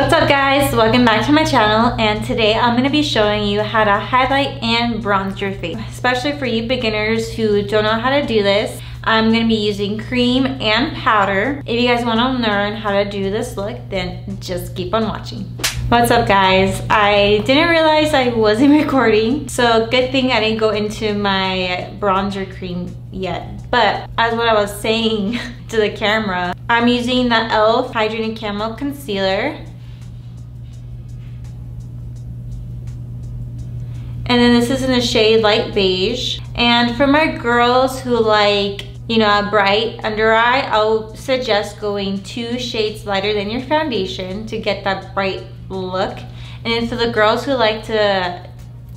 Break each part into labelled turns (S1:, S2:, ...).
S1: What's up guys? Welcome back to my channel and today I'm going to be showing you how to highlight and bronze your face. Especially for you beginners who don't know how to do this. I'm going to be using cream and powder. If you guys want to learn how to do this look then just keep on watching. What's up guys? I didn't realize I wasn't recording so good thing I didn't go into my bronzer cream yet. But as what I was saying to the camera, I'm using the e.l.f. Hydrating Camo Concealer And then this is in the shade light beige. And for my girls who like, you know, a bright under eye, I'll suggest going two shades lighter than your foundation to get that bright look. And for the girls who like to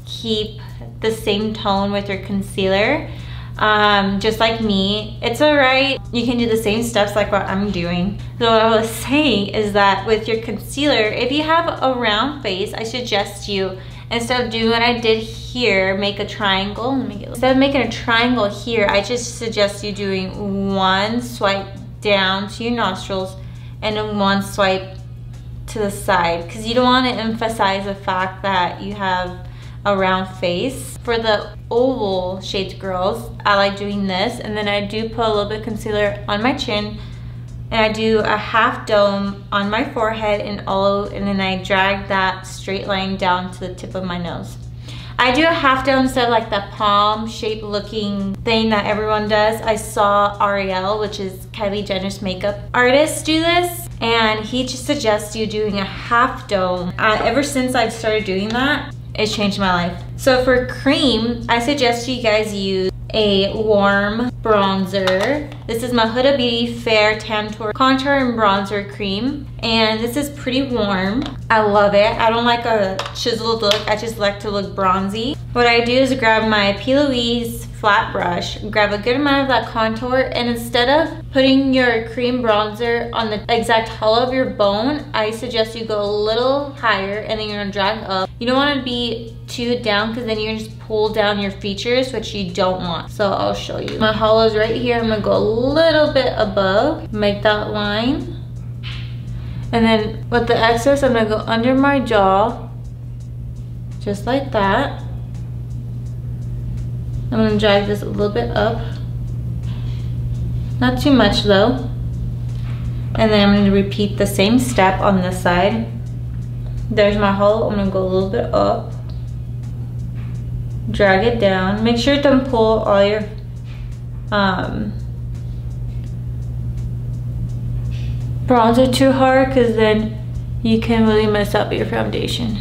S1: keep the same tone with your concealer, um, just like me, it's all right. You can do the same steps like what I'm doing. So what I was saying is that with your concealer, if you have a round face, I suggest you Instead of doing what I did here, make a triangle. Instead of making a triangle here, I just suggest you doing one swipe down to your nostrils and then one swipe to the side because you don't want to emphasize the fact that you have a round face. For the oval shaped girls, I like doing this and then I do put a little bit of concealer on my chin and I do a half dome on my forehead and all and then I drag that straight line down to the tip of my nose. I do a half dome instead of like that palm shape looking thing that everyone does. I saw Ariel, which is Kylie Jenner's makeup artist, do this and he just suggests you doing a half dome. Uh, ever since I've started doing that, it's changed my life. So for cream, I suggest you guys use a warm bronzer. This is my Huda Beauty Fair Tantour Contour and Bronzer Cream. And this is pretty warm. I love it. I don't like a chiseled look. I just like to look bronzy. What I do is grab my P. Louise flat brush, grab a good amount of that contour, and instead of putting your cream bronzer on the exact hollow of your bone, I suggest you go a little higher and then you're gonna drag up. You don't wanna be too down because then you're just pull down your features, which you don't want. So I'll show you. My hollow's right here. I'm gonna go a little bit above, make that line. And then with the excess, I'm gonna go under my jaw, just like that. I'm gonna drag this a little bit up. Not too much though. And then I'm gonna repeat the same step on this side. There's my hole, I'm gonna go a little bit up. Drag it down. Make sure to pull all your um, bronzer too hard because then you can really mess up your foundation.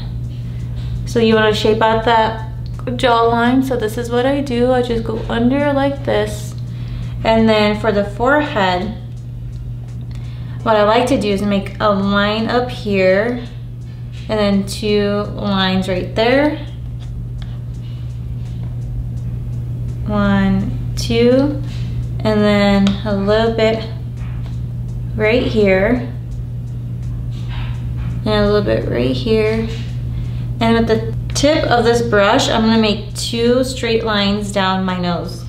S1: So you wanna shape out that jawline. So this is what I do. I just go under like this. And then for the forehead, what I like to do is make a line up here and then two lines right there. One, two, and then a little bit right here and a little bit right here. And with the tip of this brush, I'm gonna make two straight lines down my nose.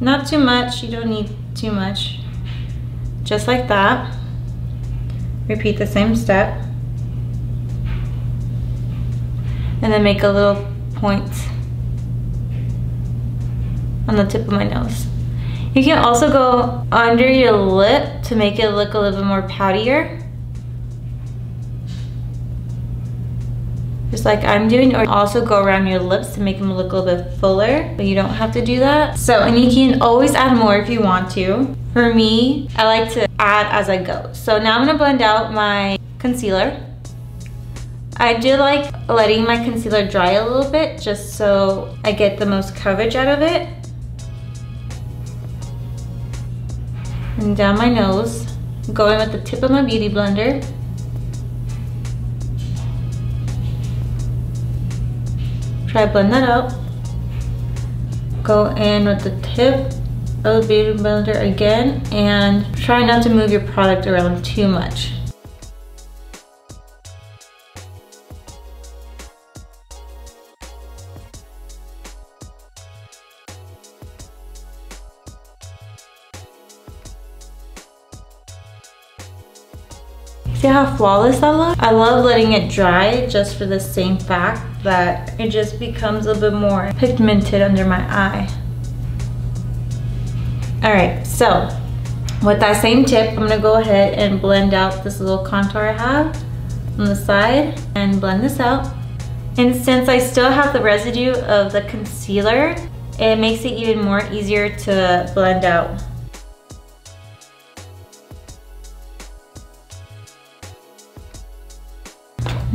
S1: Not too much, you don't need too much. Just like that. Repeat the same step. And then make a little point on the tip of my nose. You can also go under your lip to make it look a little bit more poutier. just like I'm doing or also go around your lips to make them look a little bit fuller but you don't have to do that. So and you can always add more if you want to. For me I like to add as I go. So now I'm gonna blend out my concealer. I do like letting my concealer dry a little bit just so I get the most coverage out of it and down my nose going with the tip of my beauty blender Try blend that out. Go in with the tip of the beauty blender again and try not to move your product around too much. See how flawless that looks? I love letting it dry just for the same fact that it just becomes a bit more pigmented under my eye. All right, so with that same tip, I'm gonna go ahead and blend out this little contour I have on the side and blend this out. And since I still have the residue of the concealer, it makes it even more easier to blend out.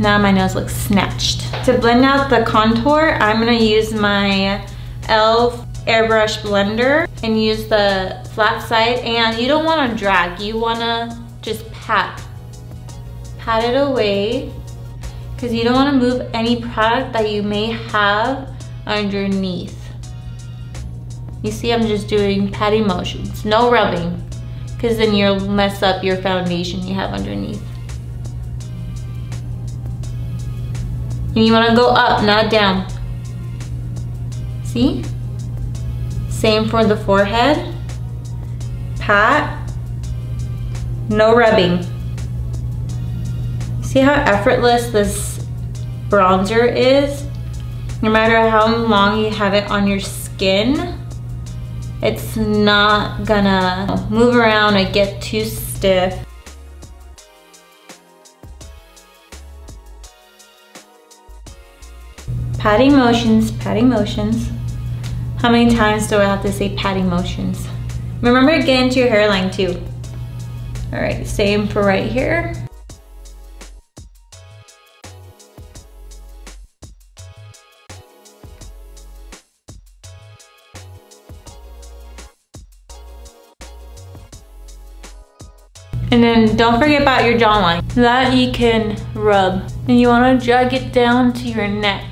S1: Now my nose looks snatched. To blend out the contour, I'm gonna use my e.l.f. airbrush blender and use the flat side and you don't wanna drag, you wanna just pat. Pat it away because you don't wanna move any product that you may have underneath. You see I'm just doing patty motions, no rubbing because then you'll mess up your foundation you have underneath. And you wanna go up, not down. See? Same for the forehead. Pat, no rubbing. See how effortless this bronzer is? No matter how long you have it on your skin, it's not gonna move around or get too stiff. Patting motions, patting motions. How many times do I have to say patting motions? Remember to get into your hairline too. All right, same for right here. And then don't forget about your jawline. That you can rub. And you wanna drag it down to your neck.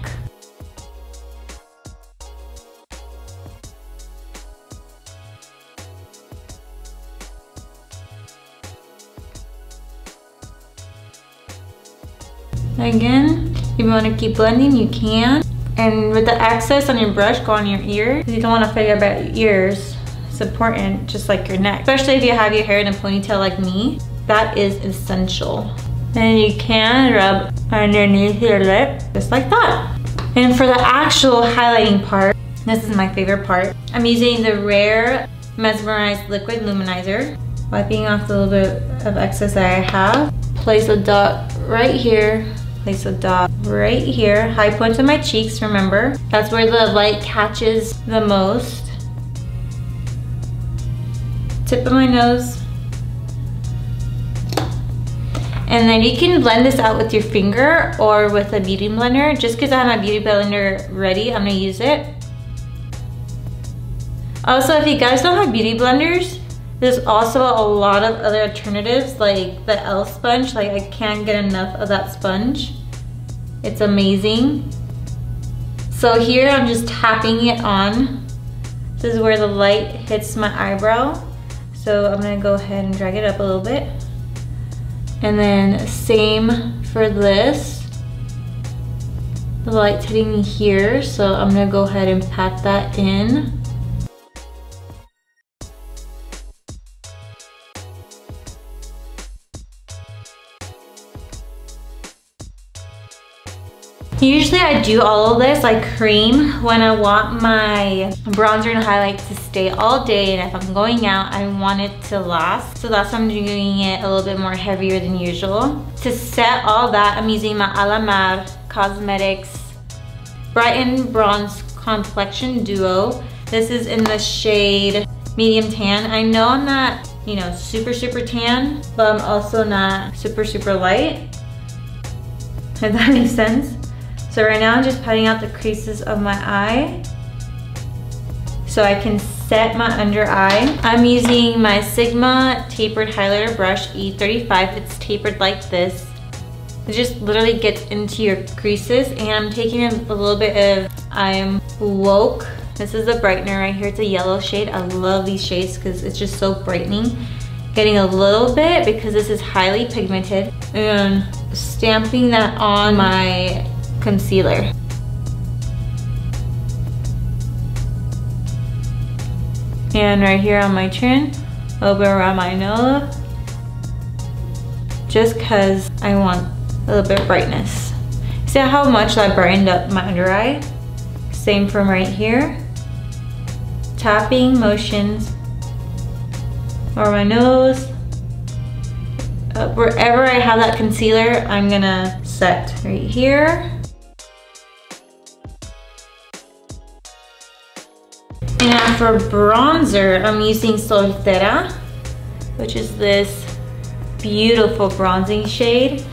S1: Again, if you want to keep blending, you can. And with the excess on your brush, go on your ear. You don't want to forget about your ears. It's important, just like your neck. Especially if you have your hair in a ponytail like me. That is essential. And you can rub underneath your lip, just like that. And for the actual highlighting part, this is my favorite part. I'm using the Rare Mesmerized Liquid Luminizer. Wiping off the little bit of excess that I have. Place a dot right here place a dot right here. High points of my cheeks, remember. That's where the light catches the most. Tip of my nose. And then you can blend this out with your finger or with a beauty blender. Just because I have my beauty blender ready, I'm gonna use it. Also, if you guys don't have beauty blenders, there's also a lot of other alternatives like the e.l.f. sponge. Like I can't get enough of that sponge. It's amazing. So here I'm just tapping it on. This is where the light hits my eyebrow. So I'm gonna go ahead and drag it up a little bit. And then same for this. The light's hitting me here, so I'm gonna go ahead and pat that in. Usually I do all of this like cream when I want my bronzer and highlight to stay all day and if I'm going out I want it to last. So that's why I'm doing it a little bit more heavier than usual. To set all that I'm using my Alamar Cosmetics Brighten Bronze Complexion Duo. This is in the shade medium tan. I know I'm not, you know, super, super tan, but I'm also not super, super light. If that makes sense. So right now I'm just patting out the creases of my eye so I can set my under eye. I'm using my Sigma tapered highlighter brush E35. It's tapered like this. It just literally gets into your creases and I'm taking a little bit of I'm Woke. This is a brightener right here. It's a yellow shade. I love these shades because it's just so brightening. Getting a little bit because this is highly pigmented and stamping that on my concealer. And right here on my chin, a little bit around my nose. just cause I want a little bit of brightness. See how much I brightened up my under eye? Same from right here. Tapping motions over my nose. Uh, wherever I have that concealer, I'm gonna set right here. And for bronzer, I'm using Soltera, which is this beautiful bronzing shade.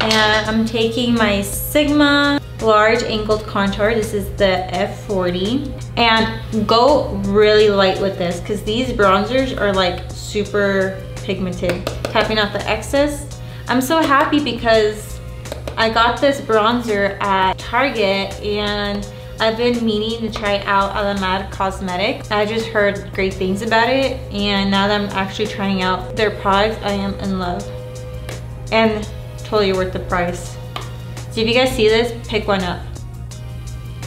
S1: And I'm taking my Sigma large angled contour. This is the F40. And go really light with this because these bronzers are like super pigmented. Tapping out the excess. I'm so happy because I got this bronzer at Target and I've been meaning to try out Alamar Cosmetics. I just heard great things about it and now that I'm actually trying out their products, I am in love. And totally worth the price. So if you guys see this, pick one up.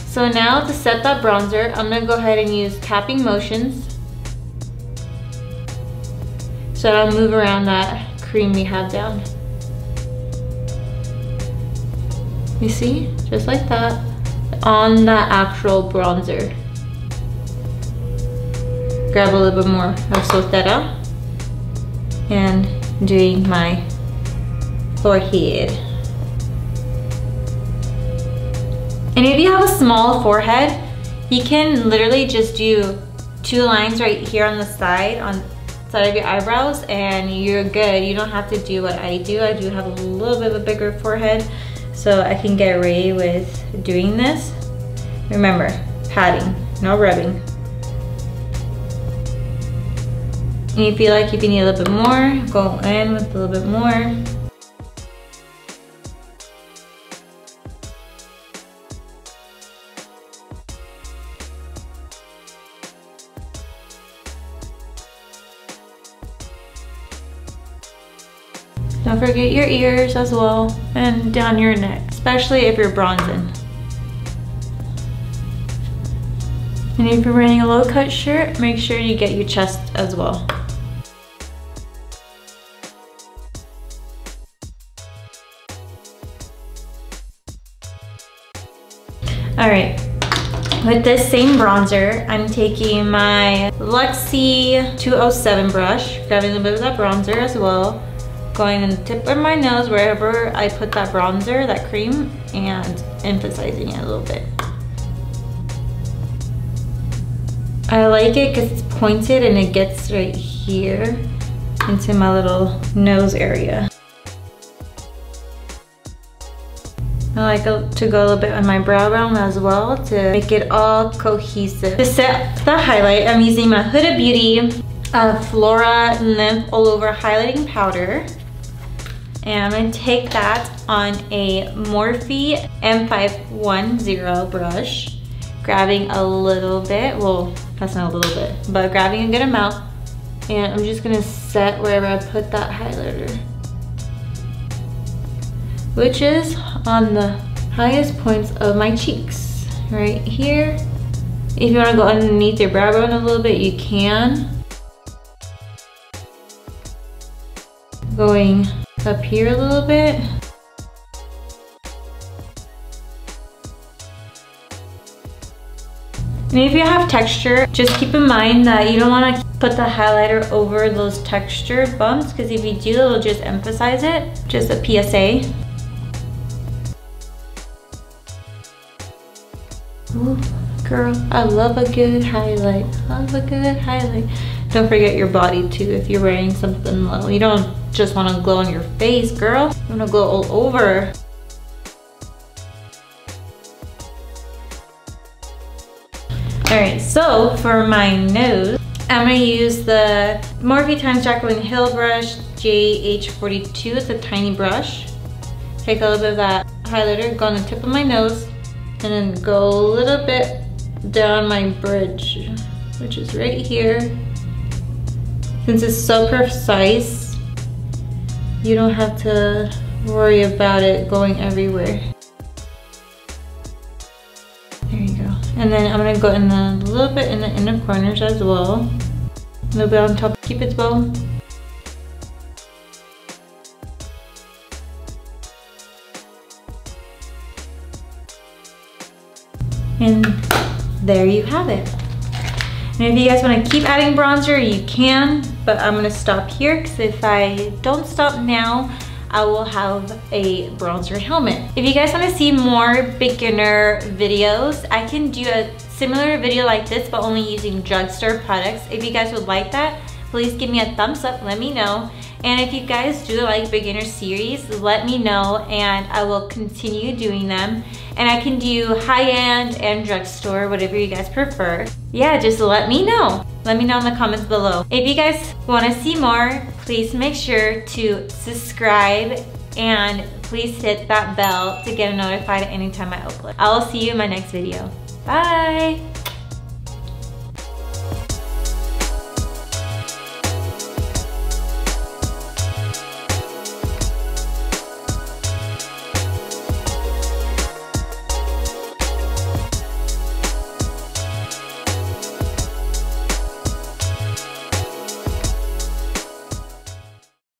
S1: So now to set that bronzer, I'm gonna go ahead and use tapping motions. So I'll move around that cream we have down. You see, just like that on the actual bronzer. Grab a little bit more of Soltera and doing my forehead. And if you have a small forehead, you can literally just do two lines right here on the side, on side of your eyebrows, and you're good. You don't have to do what I do. I do have a little bit of a bigger forehead, so I can get ready with doing this. Remember, patting, no rubbing. And you feel like if you need a little bit more, go in with a little bit more. Don't forget your ears as well and down your neck, especially if you're bronzing. And if you're wearing a low cut shirt, make sure you get your chest as well. All right, with this same bronzer, I'm taking my Luxie 207 brush, grabbing a bit of that bronzer as well, going in the tip of my nose wherever I put that bronzer, that cream, and emphasizing it a little bit. I like it because it's pointed and it gets right here into my little nose area. I like to go a little bit on my brow bone as well to make it all cohesive. To set the highlight, I'm using my Huda Beauty uh, Flora Nymph All Over Highlighting Powder. And I'm gonna take that on a Morphe M510 brush, grabbing a little bit, well, that's not a little bit, but grabbing a good amount. And I'm just gonna set wherever I put that highlighter. Which is on the highest points of my cheeks. Right here. If you wanna go underneath your brow bone a little bit, you can. Going up here a little bit. And if you have texture, just keep in mind that you don't want to put the highlighter over those texture bumps because if you do, it'll just emphasize it. Just a PSA. Ooh, girl, I love a good highlight. I Love a good highlight. Don't forget your body too if you're wearing something low. You don't just want to glow on your face, girl. You want to glow all over. All right, so for my nose, I'm gonna use the Morphe times Jaclyn Hill brush, JH42, it's a tiny brush. Take a little bit of that highlighter, go on the tip of my nose, and then go a little bit down my bridge, which is right here. Since it's so precise, you don't have to worry about it going everywhere. There you go. And then I'm gonna go in a little bit in the inner corners as well. A little bit on top keep it bow. And there you have it. And if you guys wanna keep adding bronzer, you can but I'm gonna stop here because if I don't stop now, I will have a bronzer helmet. If you guys wanna see more beginner videos, I can do a similar video like this, but only using drugstore products. If you guys would like that, please give me a thumbs up, let me know. And if you guys do like beginner series, let me know and I will continue doing them. And I can do high-end and drugstore, whatever you guys prefer. Yeah, just let me know. Let me know in the comments below. If you guys wanna see more, please make sure to subscribe and please hit that bell to get notified anytime I upload. I will see you in my next video. Bye!